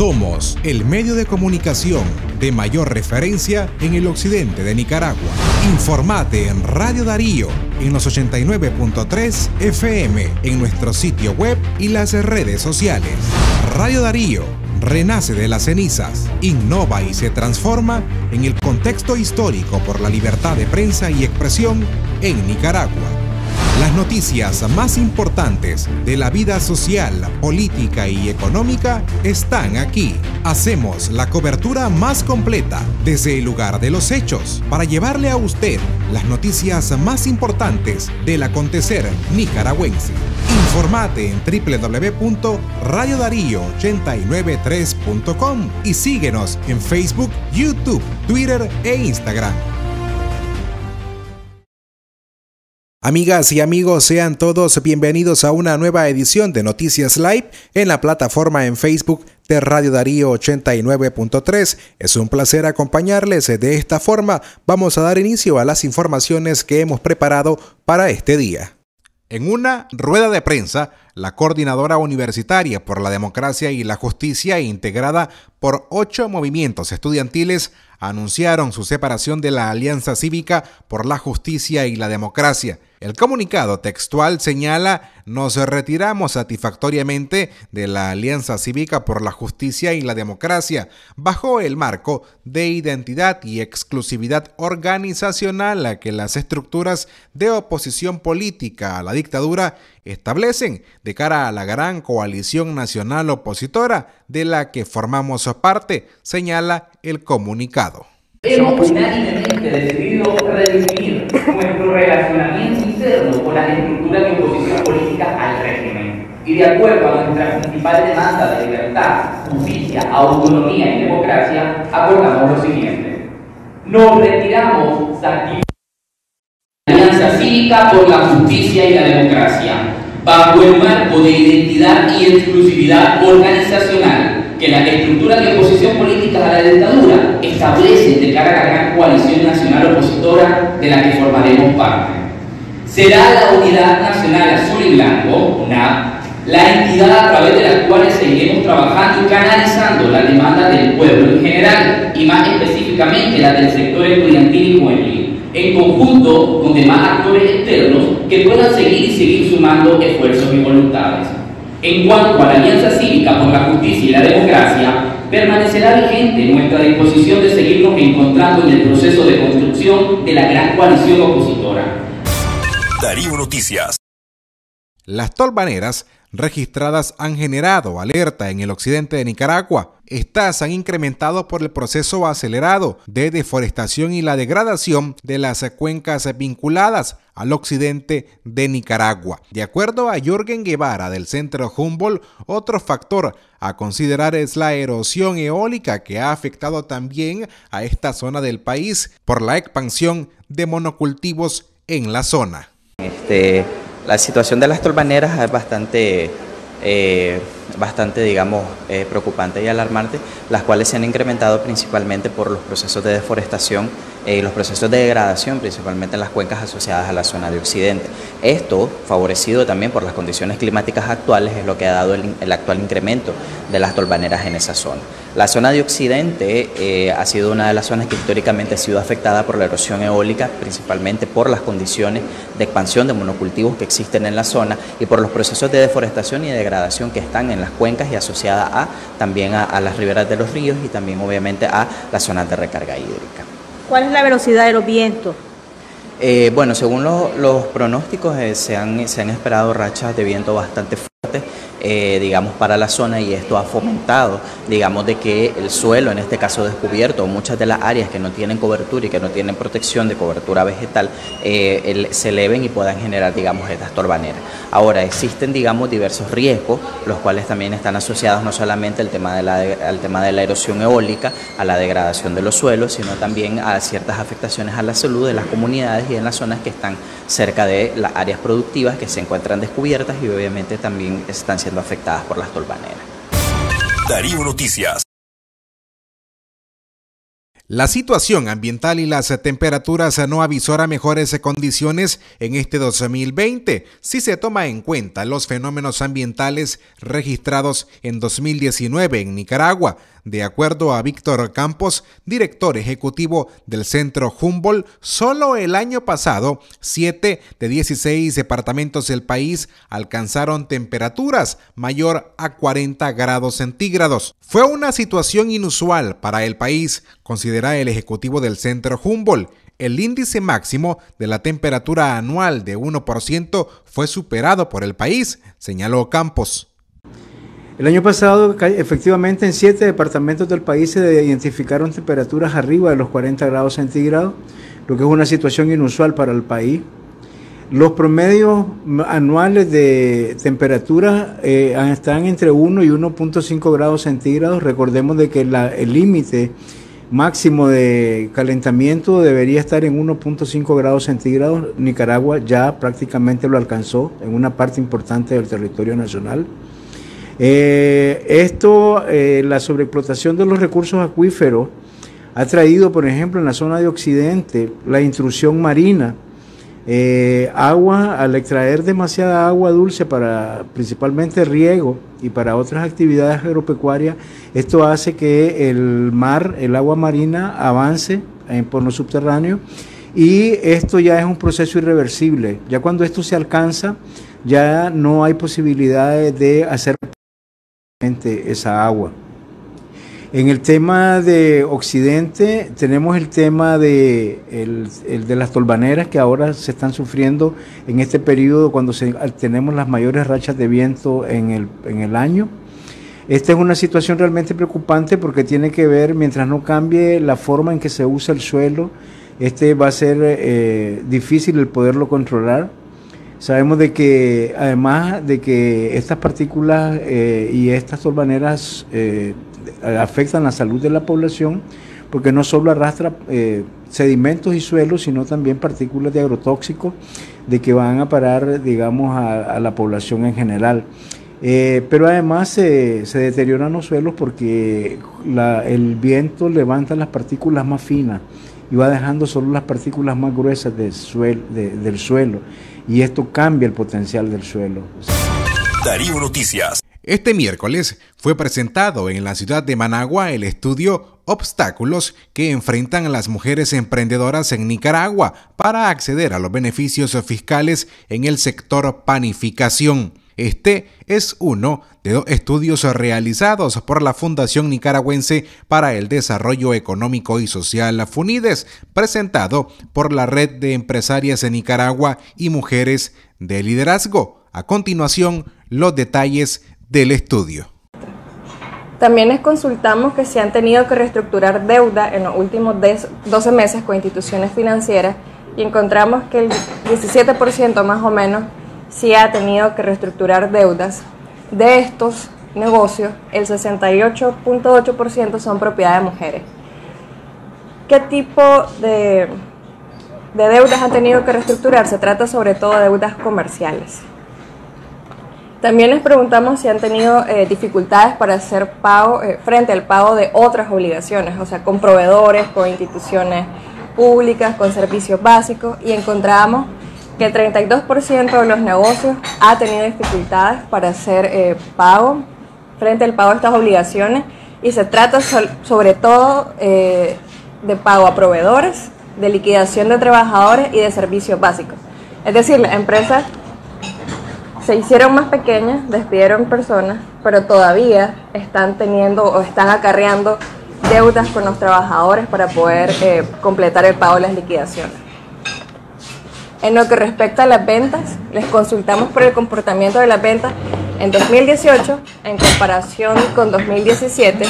Somos el medio de comunicación de mayor referencia en el occidente de Nicaragua. Informate en Radio Darío en los 89.3 FM en nuestro sitio web y las redes sociales. Radio Darío renace de las cenizas, innova y se transforma en el contexto histórico por la libertad de prensa y expresión en Nicaragua. Las noticias más importantes de la vida social, política y económica están aquí. Hacemos la cobertura más completa desde el lugar de los hechos para llevarle a usted las noticias más importantes del acontecer nicaragüense. Informate en www.radiodarío893.com y síguenos en Facebook, YouTube, Twitter e Instagram. Amigas y amigos, sean todos bienvenidos a una nueva edición de Noticias Live en la plataforma en Facebook de Radio Darío 89.3. Es un placer acompañarles. De esta forma vamos a dar inicio a las informaciones que hemos preparado para este día. En una rueda de prensa, la coordinadora universitaria por la democracia y la justicia, integrada por ocho movimientos estudiantiles, anunciaron su separación de la Alianza Cívica por la Justicia y la Democracia. El comunicado textual señala, nos retiramos satisfactoriamente de la Alianza Cívica por la Justicia y la Democracia, bajo el marco de identidad y exclusividad organizacional que las estructuras de oposición política a la dictadura establecen de cara a la gran coalición nacional opositora de la que formamos parte, señala el comunicado. Hemos unánimemente decidido redefinir nuestro relacionamiento interno con las estructuras de oposición política al régimen. Y de acuerdo a nuestra principal demanda de libertad, justicia, autonomía y democracia, acordamos lo siguiente. Nos retiramos de la Alianza Cívica por la Justicia y la Democracia, bajo el marco de identidad y exclusividad organizacional que las estructuras de oposición política a la dictadura establecen de cara a la gran coalición nacional opositora de la que formaremos parte. Será la Unidad Nacional Azul y Blanco, UNAP, la entidad a través de la cual seguiremos trabajando y canalizando la demanda del pueblo en general y más específicamente la del sector estudiantil y juvenil, en conjunto con demás actores externos que puedan seguir y seguir sumando esfuerzos y voluntades. En cuanto a la Alianza Cívica por la Justicia y la Democracia, permanecerá vigente nuestra disposición de seguirnos encontrando en el proceso de construcción de la gran coalición opositora. Darío Noticias. Las tolvaneras registradas han generado alerta en el occidente de Nicaragua. Estas han incrementado por el proceso acelerado de deforestación y la degradación de las cuencas vinculadas al occidente de Nicaragua. De acuerdo a Jorgen Guevara del Centro Humboldt, otro factor a considerar es la erosión eólica que ha afectado también a esta zona del país por la expansión de monocultivos en la zona. Este, La situación de las tolvaneras es bastante eh, bastante, digamos, eh, preocupante y alarmante, las cuales se han incrementado principalmente por los procesos de deforestación eh, y los procesos de degradación, principalmente en las cuencas asociadas a la zona de Occidente. Esto, favorecido también por las condiciones climáticas actuales, es lo que ha dado el, actual incremento de las tolvaneras en esa zona. La zona de Occidente eh, ha sido una de las zonas que históricamente ha sido afectada por la erosión eólica, principalmente por las condiciones de expansión de monocultivos que existen en la zona y por los procesos de deforestación y degradación que están en las cuencas y asociada a también a, las riberas de los ríos y también obviamente a las zonas de recarga hídrica. ¿Cuál es la velocidad de los vientos? Eh, bueno, según los pronósticos eh, se, han, se han esperado rachas de viento bastante fuertes eh, digamos, para la zona y esto ha fomentado, digamos, de que el suelo, en este caso descubierto, muchas de las áreas que no tienen cobertura y que no tienen protección de cobertura vegetal, eh, se eleven y puedan generar, digamos, estas torbaneras. Ahora, existen, digamos, diversos riesgos, los cuales también están asociados no solamente al tema de la, al tema de la erosión eólica, a la degradación de los suelos, sino también a ciertas afectaciones a la salud de las comunidades y en las zonas que están cerca de las áreas productivas que se encuentran descubiertas y obviamente también están siendo afectadas por las tolvaneras. Darío Noticias. La situación ambiental y las temperaturas no avisora mejores condiciones en este 2020 si se toma en cuenta los fenómenos ambientales registrados en 2019 en Nicaragua, de acuerdo a Víctor Campos, director ejecutivo del Centro Humboldt, solo el año pasado, 7 de 16 departamentos del país alcanzaron temperaturas mayor a 40 grados centígrados. Fue una situación inusual para el país, considera el ejecutivo del Centro Humboldt. El índice máximo de la temperatura anual de 1% fue superado por el país, señaló Campos. El año pasado, efectivamente, en siete departamentos del país se identificaron temperaturas arriba de los 40 grados centígrados, lo que es una situación inusual para el país. Los promedios anuales de temperatura eh, están entre 1 y 1.5 grados centígrados. Recordemos de que el límite máximo de calentamiento debería estar en 1.5 grados centígrados. Nicaragua ya prácticamente lo alcanzó en una parte importante del territorio nacional. Eh, esto, eh, la sobreexplotación de los recursos acuíferos, ha traído, por ejemplo, en la zona de Occidente, la intrusión marina, eh, agua, al extraer demasiada agua dulce para principalmente riego y para otras actividades agropecuarias, esto hace que el mar, el agua marina, avance por lo subterráneo y esto ya es un proceso irreversible. Ya cuando esto se alcanza, ya no hay posibilidades de hacer esa agua. En el tema de Occidente tenemos el tema de, el, de las tolvaneras que ahora se están sufriendo en este periodo cuando tenemos las mayores rachas de viento en el, en el año. Esta es una situación realmente preocupante porque tiene que ver, mientras no cambie la forma en que se usa el suelo, este va a ser eh, difícil el poderlo controlar. Sabemos de que además de que estas partículas eh, y estas tolvaneras eh, afectan la salud de la población, porque no solo arrastra eh, sedimentos y suelos, sino también partículas de agrotóxicos de que van a parar, digamos, a, la población en general. pero además se, deterioran los suelos porque el viento levanta las partículas más finas y va dejando solo las partículas más gruesas del suelo y esto cambia el potencial del suelo. Darío Noticias. Este miércoles fue presentado en la ciudad de Managua el estudio Obstáculos que enfrentan las mujeres emprendedoras en Nicaragua para acceder a los beneficios fiscales en el sector panificación. Este es uno de dos estudios realizados por la Fundación Nicaragüense para el Desarrollo Económico y Social FUNIDES, presentado por la Red de Empresarias de Nicaragua y Mujeres de Liderazgo. A continuación, los detalles del estudio. También les consultamos que se han tenido que reestructurar deuda en los últimos 12 meses con instituciones financieras y encontramos que el 17% más o menos si ha tenido que reestructurar deudas. De estos negocios, el 68.8% son propiedad de mujeres. ¿Qué tipo de, de deudas han tenido que reestructurar, se trata sobre todo de deudas comerciales. También les preguntamos si han tenido eh, dificultades para hacer pago eh, frente al pago de otras obligaciones, o sea, con proveedores, con instituciones públicas, con servicios básicos, y encontramos que el 32% de los negocios ha tenido dificultades para hacer eh, pago frente al pago de estas obligaciones, y se trata sobre todo de pago a proveedores, de liquidación de trabajadores y de servicios básicos. Es decir, las empresas se hicieron más pequeñas, despidieron personas, pero todavía están teniendo o están acarreando deudas con los trabajadores para poder eh, completar el pago de las liquidaciones. En lo que respecta a las ventas, les consultamos por el comportamiento de las ventas en 2018 en comparación con 2017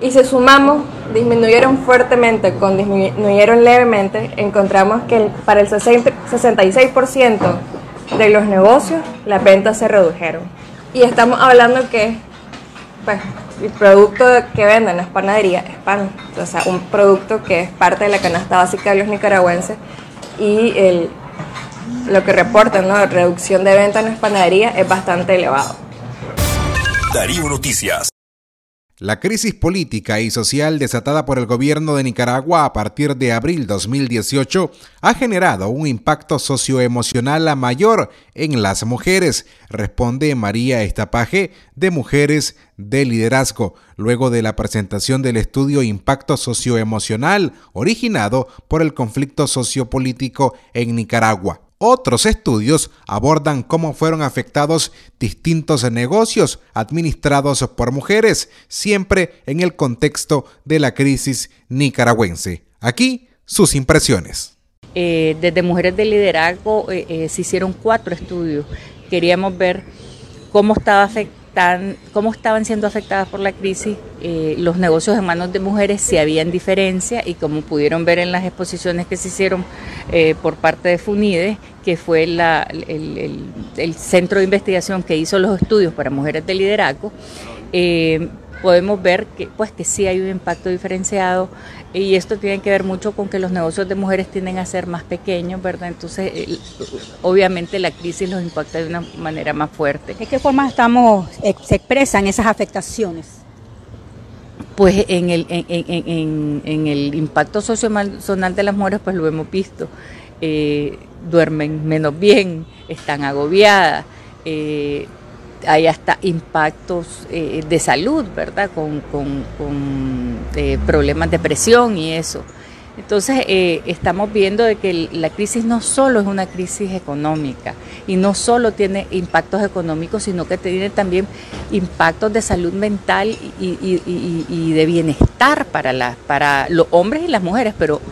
y si sumamos disminuyeron fuertemente con disminuyeron levemente, encontramos que para el 66% de los negocios las ventas se redujeron. Y estamos hablando que pues, el producto que venden es panadería, es pan, o sea, un producto que es parte de la canasta básica de los nicaragüenses y el, lo que reportan, ¿no? reducción de ventas en la panadería es bastante elevado. Darío Noticias. La crisis política y social desatada por el gobierno de Nicaragua a partir de abril 2018 ha generado un impacto socioemocional mayor en las mujeres, responde María Estapaje de Mujeres de Liderazgo, luego de la presentación del estudio Impacto Socioemocional originado por el conflicto sociopolítico en Nicaragua. Otros estudios abordan cómo fueron afectados distintos negocios administrados por mujeres, siempre en el contexto de la crisis nicaragüense. Aquí sus impresiones. Eh, desde Mujeres de Liderazgo eh, eh, se hicieron cuatro estudios. Queríamos ver cómo estaba afectado cómo estaban siendo afectadas por la crisis eh, los negocios en manos de mujeres, si habían diferencia y como pudieron ver en las exposiciones que se hicieron eh, por parte de FUNIDE, que fue el, centro de investigación que hizo los estudios para mujeres de liderazgo, eh, podemos ver que, pues, que sí hay un impacto diferenciado y esto tiene que ver mucho con que los negocios de mujeres tienden a ser más pequeños, ¿verdad? Entonces, obviamente la crisis los impacta de una manera más fuerte. ¿De qué forma estamos, eh, se expresan esas afectaciones? Pues en el, en, el impacto socioemocional de las mujeres, pues lo hemos visto. Eh, duermen menos bien, están agobiadas. Eh, hay hasta impactos eh, de salud, ¿verdad? Con, eh, problemas de presión y eso. Entonces, eh, estamos viendo de que la crisis no solo es una crisis económica y no solo tiene impactos económicos, sino que tiene también impactos de salud mental y, de bienestar para, para los hombres y las mujeres, pero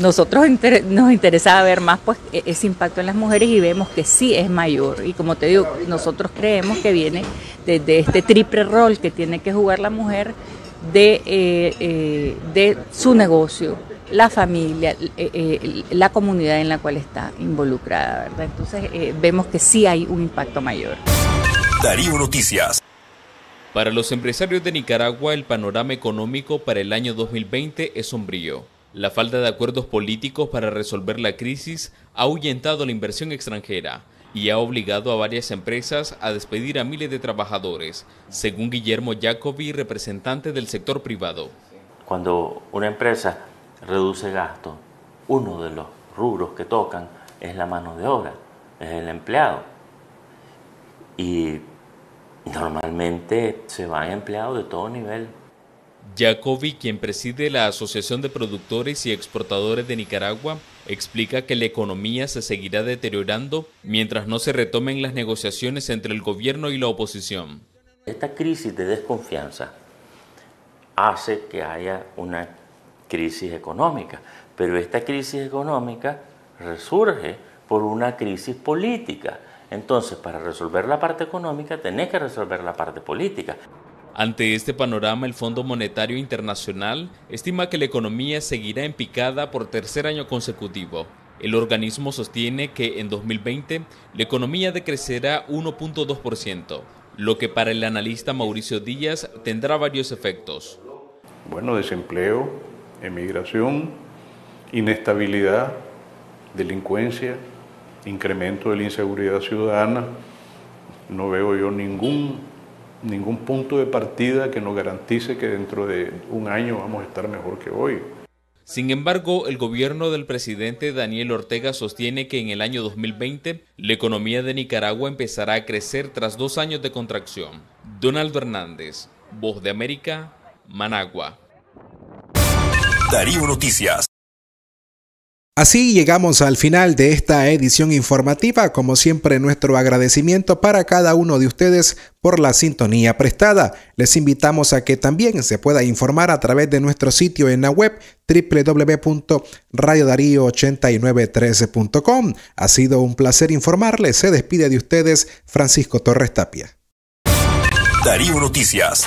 nosotros nos interesaba ver más pues e-, ese impacto en las mujeres y vemos que sí es mayor. Y como te digo, nosotros creemos que viene desde este triple rol que tiene que jugar la mujer de, eh, eh, de su negocio, la familia, eh, la comunidad en la cual está involucrada, ¿verdad? Entonces vemos que sí hay un impacto mayor. Darío Noticias. Para los empresarios de Nicaragua, el panorama económico para el año 2020 es sombrío. La falta de acuerdos políticos para resolver la crisis ha ahuyentado la inversión extranjera y ha obligado a varias empresas a despedir a miles de trabajadores, según Guillermo Jacobi, representante del sector privado. Cuando una empresa reduce gastos, uno de los rubros que tocan es la mano de obra, es el empleado. Y normalmente se van empleados de todo nivel Jacobi, quien preside la Asociación de Productores y Exportadores de Nicaragua, explica que la economía se seguirá deteriorando mientras no se retomen las negociaciones entre el gobierno y la oposición. Esta crisis de desconfianza hace que haya una crisis económica, pero esta crisis económica resurge por una crisis política. Entonces, para resolver la parte económica, tenés que resolver la parte política. Ante este panorama, el Fondo Monetario Internacional estima que la economía seguirá en picada por tercer año consecutivo. El organismo sostiene que en 2020 la economía decrecerá 1.2%, lo que para el analista Mauricio Díaz tendrá varios efectos. Bueno, desempleo, emigración, inestabilidad delincuencia, incremento de la inseguridad ciudadana. No veo yo ningún, ningún punto de partida que nos garantice que dentro de un año vamos a estar mejor que hoy. Sin embargo, el gobierno del presidente Daniel Ortega sostiene que en el año 2020 la economía de Nicaragua empezará a crecer tras dos años de contracción. Donaldo Hernández, Voz de América, Managua. Darío Noticias. Así llegamos al final de esta edición informativa. Como siempre, nuestro agradecimiento para cada uno de ustedes por la sintonía prestada. Les invitamos a que también se pueda informar a través de nuestro sitio en la web www.radiodarío8913.com. Ha sido un placer informarles. Se despide de ustedes Francisco Torres Tapia. Darío Noticias.